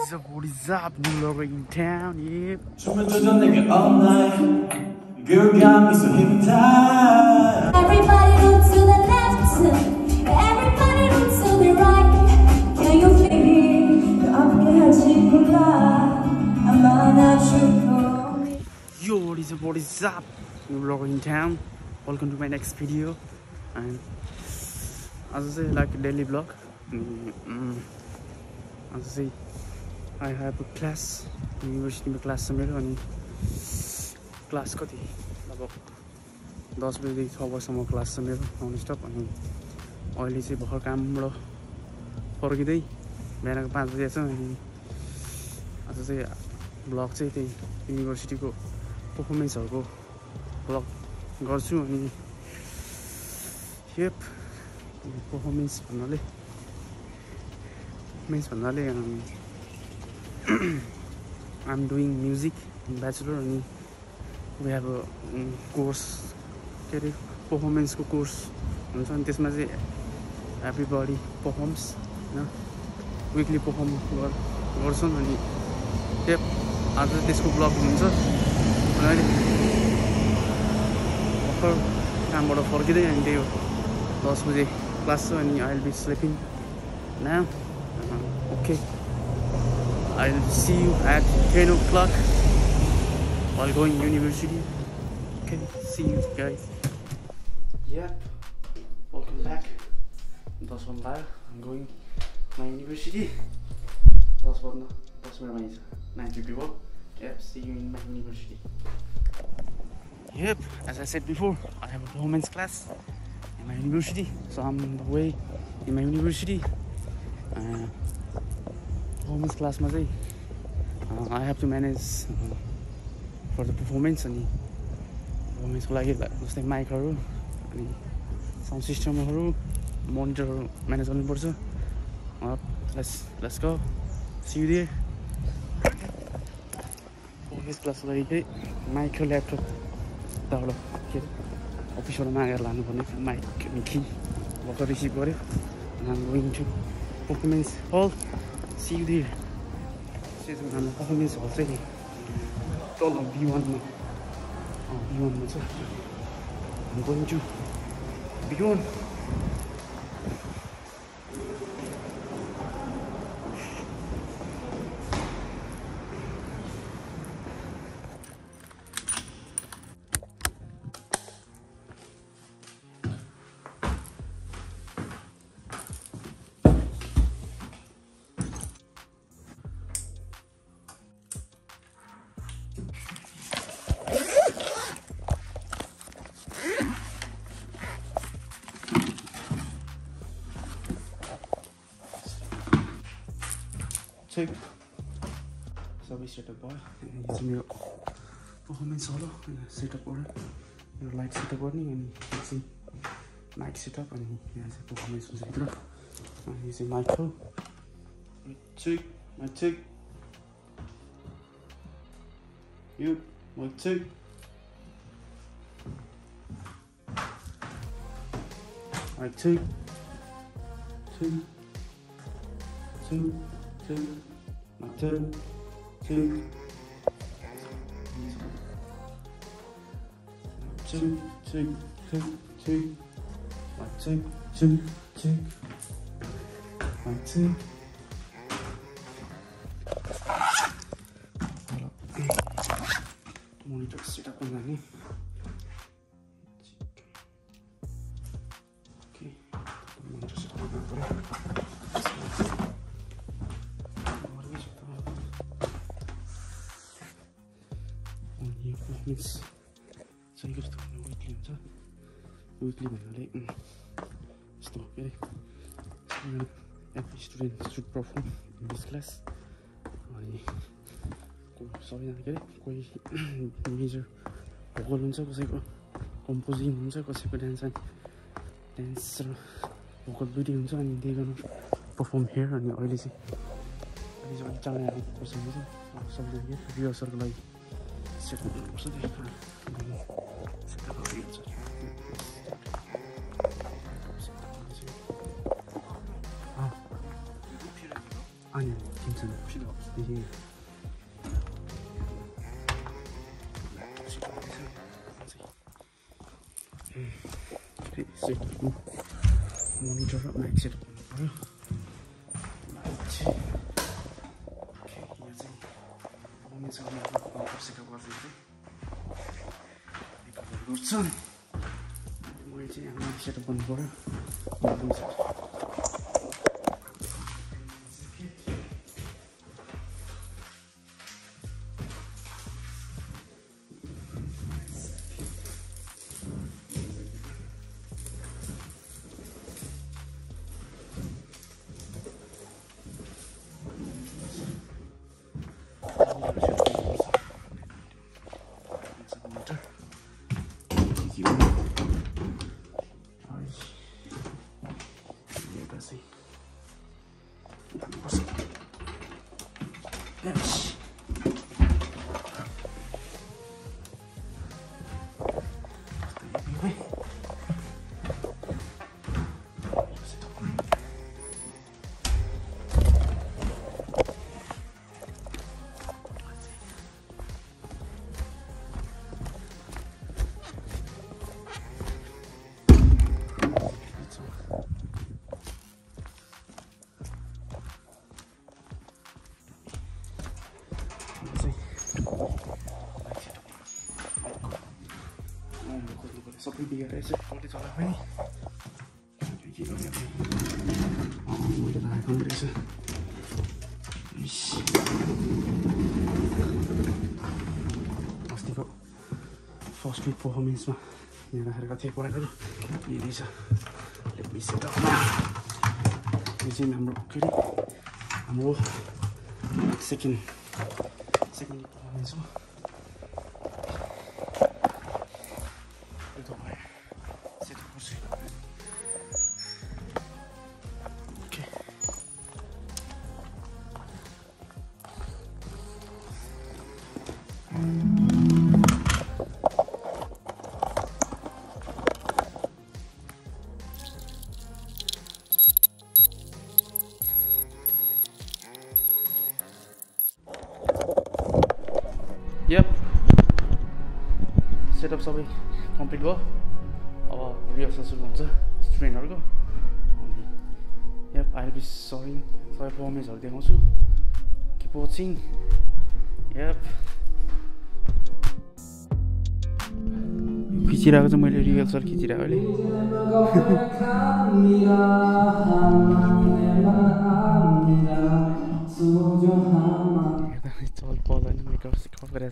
What is up, what is up, New Lorraine Town, yep. Girl got me so hypnotized. Everybody look to the left, everybody look to the right. Can you feel me? I'm catching a lie. I'm not natural. Yo, what is up, what is up, New Lorraine Town. Welcome to my next video. And as I say, like a daily vlog. Mm -hmm. as I say, Have a class. युनिभर्सिटीमा class छ मेरो अनि class कति अब दस बजीदेखि छ बजीसम्म क्लास छ मेरो नन स्टप अनि अहिले चाहिँ भर्खर कामबाट फर्किँदै बिहानको पाँच बजी अनि आज चाहिँ ब्लग चाहिँ त्यही युनिभर्सिटीको पर्फर्मेन्सहरूको ब्लग गर्छु अनि हेप पर्फर्मेन्स भन्नाले पर्फर्मेन्स भन्नाले आइएम डुइङ म्युजिक ब्याचलर अनि वी हेभ कोर्स के अरे पर्फर्मेन्सको कोर्स हुन्छ अनि त्यसमा चाहिँ एभ्री बडी पर्फर्म्स होइन? विकली पर्फर्म गर्छन् अनि त्यो आज त्यसको ब्लग हुन्छ। अनि भर्खर कामबाट फर्किँदै अनि त्यही हो। दस बजे क्लास छ अनि I will be sleeping uh, okay I'll see you at 10 o'clock while going university okay see you guys yep welcome back दस बज्नु भयो I'm going my university दस बज्न दस मिनट मानिन्छ नाइन फिफ्टी भयो yep see you in my university yep as I said before I have a performance class in my university so I'm on the way in my university performance क्लासमा चाहिँ I have to manage for the performance अनि पर्फर्मेन्सको लागि जस्तै माइकहरू अनि sound सिस्टमहरू मोनिटरहरू म्यानेज गर्नुपर्छ। लेस लेस गो सिधे पर्फर्मेन्स क्लासको लागि चाहिँ माइक र ल्यापटप त्यहाँबाट के अफिसबाट मागेर लानुपर्ने माइक अनि कि भर्खर रिसिभ गऱ्यो to performance hall. See you there. हाम्रो पर्फर्मेन्स हल चाहिँ तल बी वानमा बी वानमा छ I'm going to be one So we set up boy. using your performance solo setup order. Your light setup warning and you can see mic setup and he has a performance setup. I'm using mic too. My two, my two. You, my two. Alright, two, two, two, two. 이틀 칠 칠, 칠, 칠, 칠, 마치, 칠, 칠, 마치. 머리 좀 쓰다 보나니? Weekly भन्नाले यस्तो के अरे every student should perform in this class अनि सबैजना के अरे कोही major vocal हुन्छ कसैको कम्पोजिङ हुन्छ कसैको डान्स एन्ड डान्स र भोकल दुइटै हुन्छ अनि त्यही गर्नु पर्फर्म हेयर अनि अहिले चाहिँ चाहिँ अलिक चाँडै आउनुपर्छ अब सबैजना के रिहर्सलको लागि हुन्छ अनि हुन्छ ए मोनिटर र माइक सेट गर्नु पऱ्यो माइक चाहिँ ओके, यहाँ चाहिँ मम्मीसँग म बसेको गर्दै चाहिँ रिकभर गर्छ मैले चाहिँ यहाँ माइक सेट गर्नु पऱ्यो हुन्छ। Yes. सबै बिगाएर यसो राखेको पनि रहेछ इस। अस्तिको फर्स्ट विक पर्फर्मेन्समा यहाँ राखेर थिएँ पढाएको यही रहेछ. यो चाहिँ हाम्रो के अरे हाम्रो सेकेन्ड सेकेन्ड पर्फर्मेन्स हो यप सेटअप सबै कम्प्लिट भयो। अब रिहर्सल सुरु हुन्छ स्टुडेन्टहरूको अनि यप आई बी सबिङ सबै पर्फर्मेन्सहरू देखाउँछु। किप वाचिङ यप खिचिरहेको चाहिँ मैले रिहर्सल खिचिरहेको अहिले।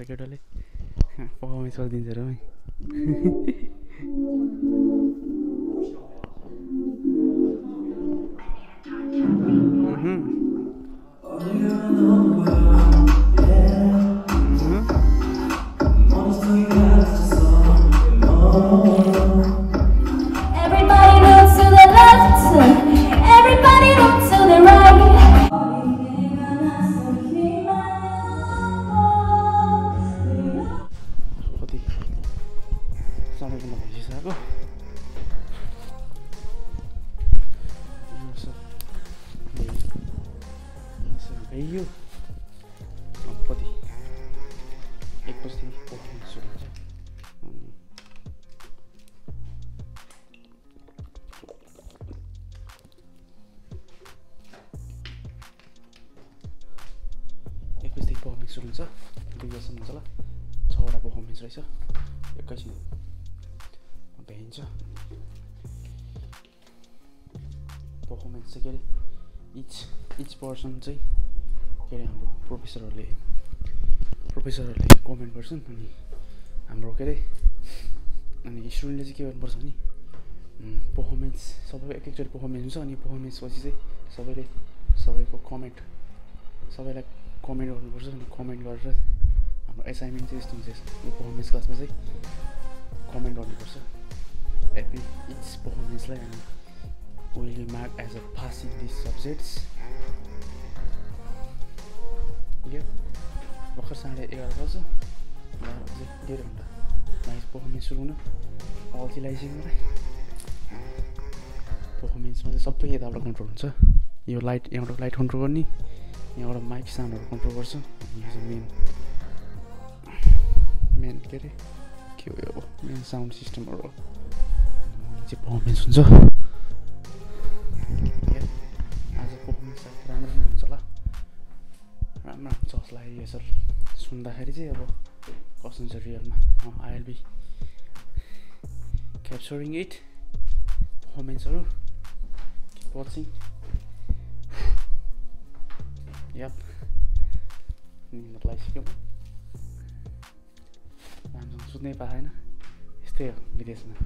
केटाले पर्फर्मेन्स गरिदिन्छ अरे हुन्छ। दुई हुन्छ ल छवटा पर्फर्मेन्स रहेछ। एकैछिन। भ्याइन्छ पर्फर्मेन्स चाहिँ के अरे? इच इच पर्सन चाहिँ के अरे हाम्रो प्रोफेसरहरूले प्रोफेसरहरूले कमेन्ट गर्छन्। अनि हाम्रो के अरे? अनि स्टुडेन्टले चाहिँ के गर्नुपर्छ भने पर्फर्मेन्स सबैको एक एकचोटि पर्फर्मेन्स हुन्छ। अनि पर्फर्मेन्स पछि चाहिँ सबैले सबैको कमेन्ट सबैलाई कमेन्ट गर्नुपर्छ अनि कमेन्ट गरेर हाम्रो एसाइनमेन्ट चाहिँ यस्तो हुन्छ यो पर्फर्मेन्स क्लासमा चाहिँ कमेन्ट गर्नुपर्छ एपी इच पर्फर्मेन्सलाई अनि will mark as a pass in this subjects यो भर्खर साढे एघार बज्छ डेढ घन्टा माइस पर्फर्मेन्स सुरु हुन अल्छी मलाई पर्फर्मेन्समा चाहिँ सबै यताबाट कन्ट्रोल हुन्छ यो लाइट यहाँबाट लाइट कन्ट्रोल गर्ने। यहाँबाट माइक साउन्डहरू कन्ट्रोल गर्छ। मेन मेन के अरे? के हो यो? मेन साउन्ड सिस्टमहरू हो। चाहिँ पर्फर्मेन्स हुन्छ। आज पर्फर्मेन्स राम्रो पनि हुन्छ होला। राम्रो हुन्छ जसलाई रिहर्सल सुन्दाखेरि चाहिँ अब कस्तो हुन्छ रियलमा आइएल बी क्याप्चरिङ इट पर्फर्मेन्सहरू पल्सिङ Yep. निन्द्रलाई सिक्यौँ राम्रो सुत्नै पाएन यस्तै हो विदेशमा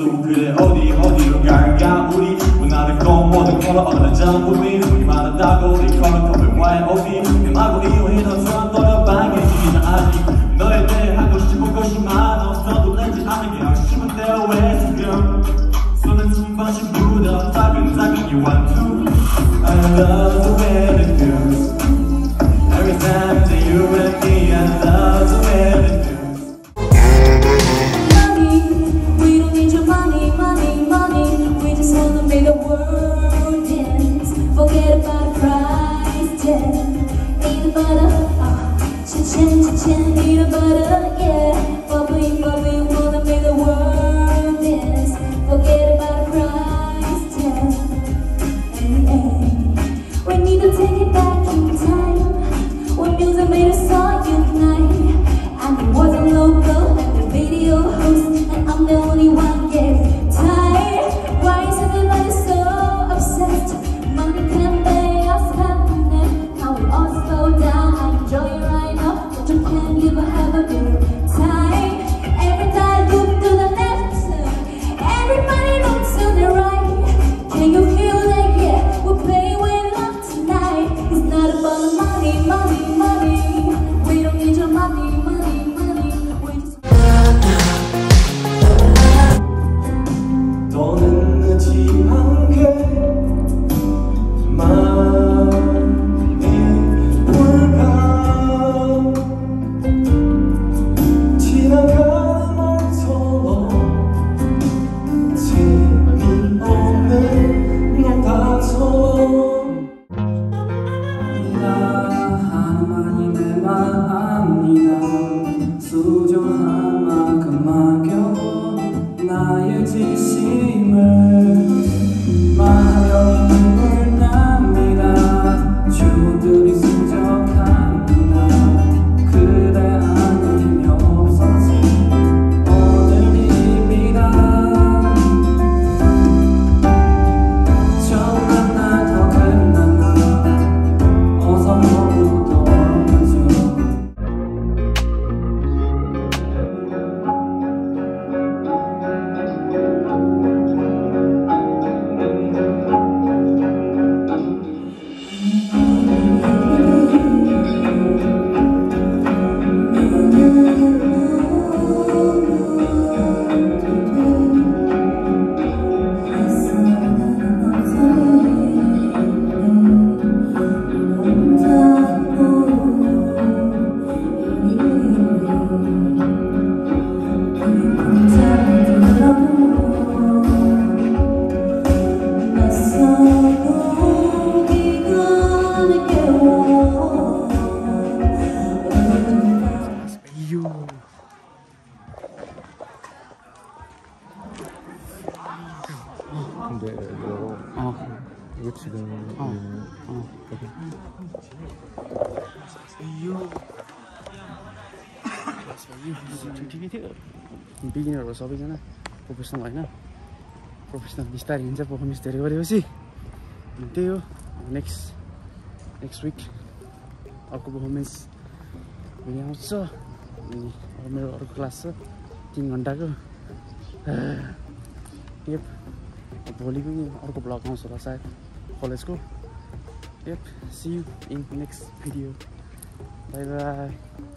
수 그래 어디 어디로 갈까 우리 원하는 건 모든 컬러 어느 점 우리는 우리 많았다고 내 컬러 컵을 와해 어디 हो सबैजना प्रोफेसनल होइन? प्रोफेसनल बिस्तारै हुन्छ पर्फर्मेन्स धेरै गरेपछि। अनि त्यही हो नेक्स्ट नेक्स्ट विक अर्को पर्फर्मेन्स भिडियो आउँछ। अनि अब मेरो अर्को क्लास छ तिन घन्टाको। एप भोलि पनि अर्को ब्लग आउँछ होला सायद कलेजको। App see you in next video bye bye